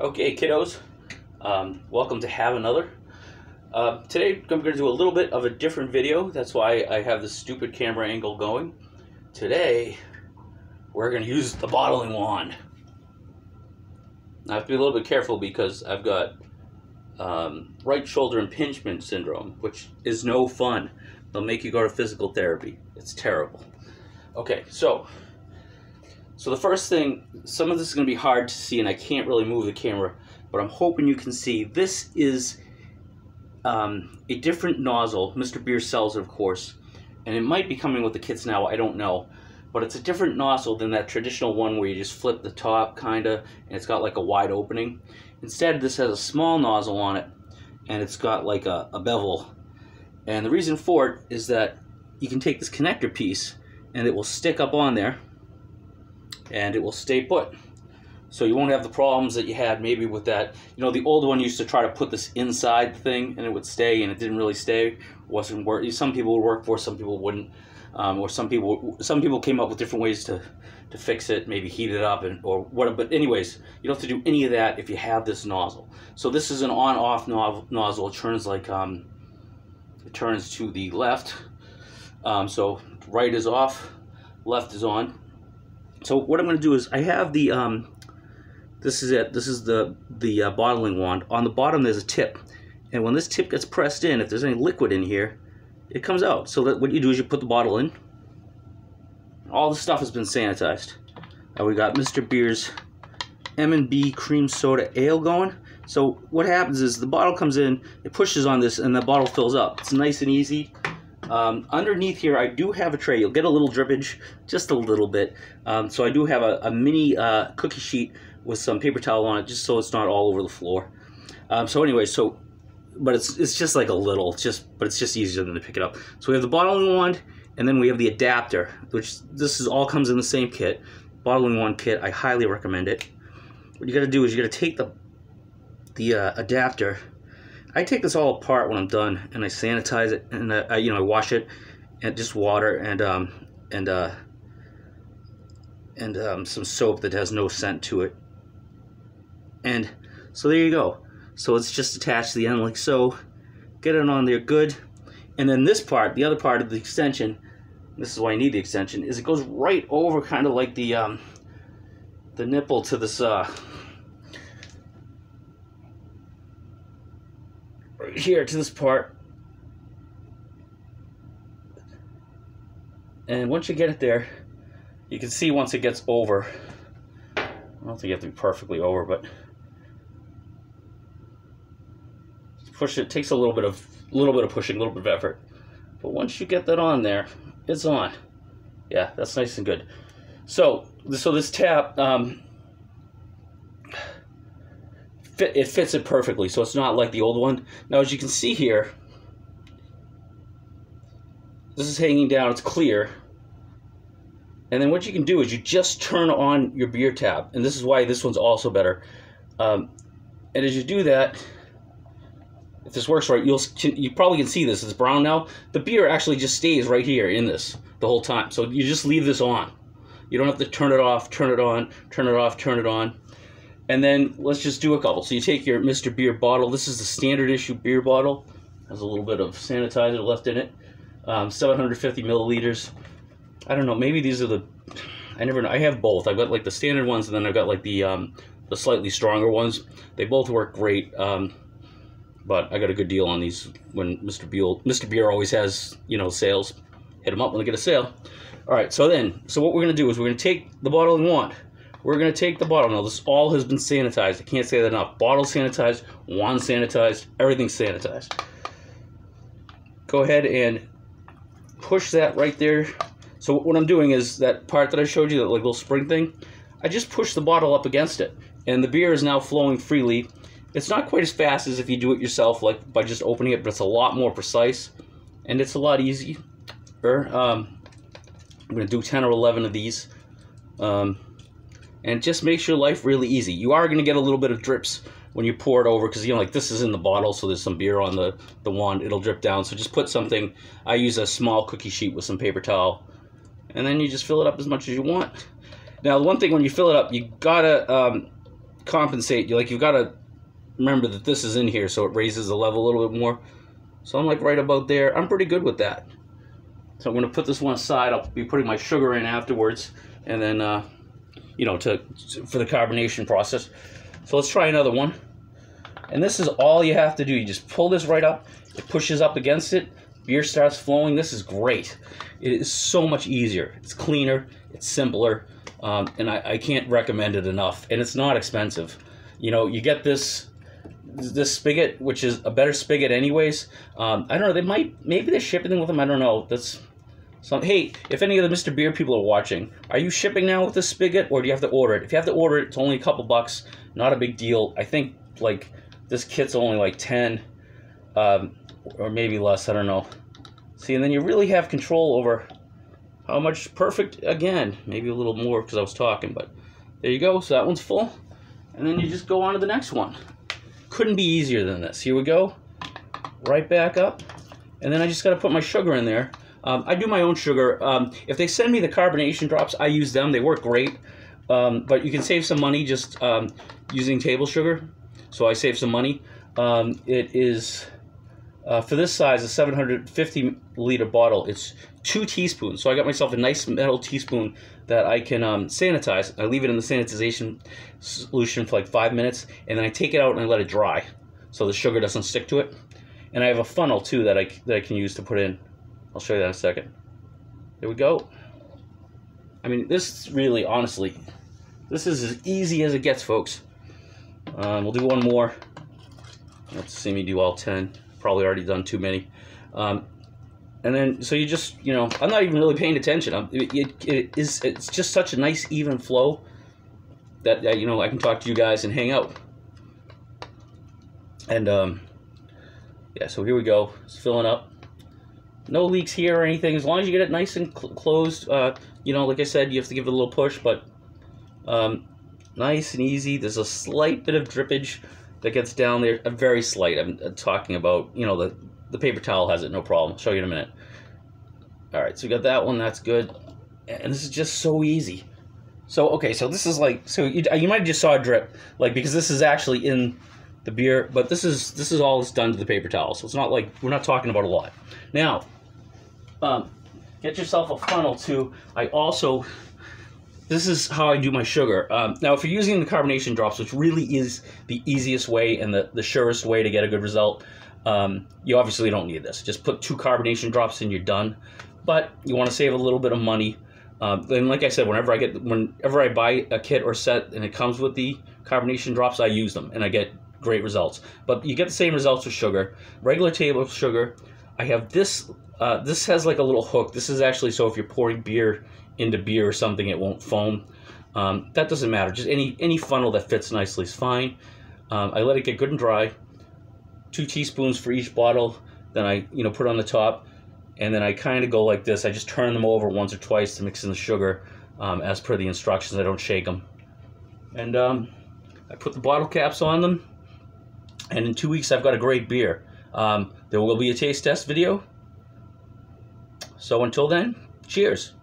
Okay, kiddos, um, welcome to Have Another. Uh, today I'm going to do a little bit of a different video. That's why I have this stupid camera angle going. Today, we're going to use the bottling wand. I have to be a little bit careful because I've got um, right shoulder impingement syndrome, which is no fun. They'll make you go to physical therapy. It's terrible. Okay, so so the first thing, some of this is going to be hard to see, and I can't really move the camera, but I'm hoping you can see. This is um, a different nozzle. Mr. Beer sells it, of course, and it might be coming with the kits now. I don't know, but it's a different nozzle than that traditional one where you just flip the top, kinda, and it's got like a wide opening. Instead, this has a small nozzle on it, and it's got like a, a bevel. And the reason for it is that you can take this connector piece, and it will stick up on there and it will stay put. So you won't have the problems that you had maybe with that. You know, the old one used to try to put this inside thing and it would stay, and it didn't really stay. Wasn't work. Some people would work for, some people wouldn't, um, or some people some people came up with different ways to to fix it. Maybe heat it up and or what. But anyways, you don't have to do any of that if you have this nozzle. So this is an on-off nozzle. It turns like um, it turns to the left. Um, so right is off, left is on so what I'm going to do is I have the um, this is it. This is the the uh, bottling wand. On the bottom there's a tip, and when this tip gets pressed in, if there's any liquid in here, it comes out. So that what you do is you put the bottle in. All the stuff has been sanitized. Uh, we got Mr. Beer's M&B cream soda ale going. So what happens is the bottle comes in, it pushes on this, and the bottle fills up. It's nice and easy. Um, underneath here, I do have a tray. You'll get a little drippage, just a little bit. Um, so I do have a, a mini uh, cookie sheet with some paper towel on it, just so it's not all over the floor. Um, so anyway, so, but it's it's just like a little, just but it's just easier than to pick it up. So we have the bottling wand, and then we have the adapter, which this is all comes in the same kit. Bottling wand kit, I highly recommend it. What you got to do is you got to take the the uh, adapter I take this all apart when I'm done and I sanitize it and I, you know I wash it and just water and um and uh and um, some soap that has no scent to it. And so there you go. So it's just attached to the end like so. Get it on there good. And then this part the other part of the extension this is why I need the extension is it goes right over kind of like the um the nipple to this uh here to this part. And once you get it there, you can see once it gets over, I don't think you have to be perfectly over, but push it, it takes a little bit of a little bit of pushing, a little bit of effort. But once you get that on there, it's on. Yeah, that's nice and good. So, so this tap, um, fit, it fits it perfectly, so it's not like the old one. Now, as you can see here, this is hanging down, it's clear. And then what you can do is you just turn on your beer tap, and this is why this one's also better. Um, and as you do that, if this works right, you'll you probably can see this. It's brown now. The beer actually just stays right here in this the whole time. So you just leave this on. You don't have to turn it off, turn it on, turn it off, turn it on. And then let's just do a couple. So you take your Mr. Beer bottle. This is the standard issue beer bottle. Has a little bit of sanitizer left in it. Um, 750 milliliters. I don't know. Maybe these are the. I never know. I have both. I've got like the standard ones, and then I've got like the um, the slightly stronger ones. They both work great. Um, but I got a good deal on these when Mr. Beer Mr. Beer always has you know sales. Hit them up when they get a sale. All right. So then, so what we're gonna do is we're gonna take the bottle we want. We're going to take the bottle. Now, this all has been sanitized. I can't say that enough. Bottle sanitized, wand sanitized, everything's sanitized. Go ahead and push that right there. So what I'm doing is that part that I showed you, that like little spring thing, I just push the bottle up against it. And the beer is now flowing freely. It's not quite as fast as if you do it yourself, like by just opening it, but it's a lot more precise. And it's a lot easier. Um, I'm going to do 10 or 11 of these. Um, and it just makes your life really easy. You are going to get a little bit of drips when you pour it over because you know like this is in the bottle so there's some beer on the the wand it'll drip down so just put something i use a small cookie sheet with some paper towel and then you just fill it up as much as you want now the one thing when you fill it up you gotta um, compensate. You like you've got to remember that this is in here, so it raises the level a little bit more. So I'm like right about there. I'm pretty good with that. So I'm going to put this one aside. I'll be putting my sugar in afterwards, and then uh, you know to for the carbonation process. So let's try another one. And this is all you have to do. You just pull this right up. It pushes up against it. Beer starts flowing. This is great. It is so much easier. It's cleaner. It's simpler. Um, and I, I can't recommend it enough. And it's not expensive. You know, you get this this spigot, which is a better spigot anyways. Um, I don't know. They might maybe they're shipping them with them. I don't know. That's some. Hey, if any of the Mr. Beer people are watching, are you shipping now with the spigot, or do you have to order it? If you have to order it, it's only a couple bucks. Not a big deal. I think like this kit's only like ten, um, or maybe less. I don't know. See, and then you really have control over how much perfect. Again, maybe a little more because I was talking, but there you go. So that one's full, and then you just go on to the next one couldn't be easier than this. Here we go. Right back up. And then I just got to put my sugar in there. Um, I do my own sugar. Um, if they send me the carbonation drops, I use them. They work great. Um, but you can save some money just um, using table sugar. So I save some money. Um, it is, uh, for this size, a 750 liter bottle, it's two teaspoons. So I got myself a nice metal teaspoon that I can um, sanitize. I leave it in the sanitization solution for like five minutes, and then I take it out and I let it dry, so the sugar doesn't stick to it. And I have a funnel too that I that I can use to put in. I'll show you that in a second. There we go. I mean, this really, honestly, this is as easy as it gets, folks. Um, we'll do one more. Let's see me do all 10. Probably already done too many. Um, and then so you just you know I'm not even really paying attention. I'm, it, it, it is it's just such a nice even flow that, that you know I can talk to you guys and hang out. And um, yeah, so here we go. It's filling up. No leaks here or anything. As long as you get it nice and cl closed, uh, you know, like I said, you have to give it a little push, but um, nice and easy. There's a slight bit of drippage that gets down there. A very slight. I'm talking about, you know, the the paper towel has it, no problem. I'll show you in a minute. All right, so we got that one. That's good. And this is just so easy. So, okay, so this is like, so you, you might have just saw a drip, like, because this is actually in the beer, but this is, this is all that's done to the paper towel. So it's not like, we're not talking about a lot. Now, um, get yourself a funnel too. I also, this is how I do my sugar. Um, now, if you're using the carbonation drops, which really is the easiest way and the, the surest way to get a good result, um, you obviously don't need this. Just put two carbonation drops and you're done. But you want to save a little bit of money. Um, then, like I said, whenever I get, whenever I buy a kit or set and it comes with the carbonation drops, I use them and I get great results. But you get the same results with sugar. Regular table sugar. I have this. Uh, this has like a little hook. This is actually so if you're pouring beer into beer or something, it won't foam. Um, that doesn't matter. Just any any funnel that fits nicely is fine. Um, I let it get good and dry two teaspoons for each bottle. Then I, you know, put on the top, and then I kind of go like this. I just turn them over once or twice to mix in the sugar, um, as per the instructions. I don't shake them, and um, I put the bottle caps on them. And in two weeks, I've got a great beer. Um, there will be a taste test video. So until then, cheers.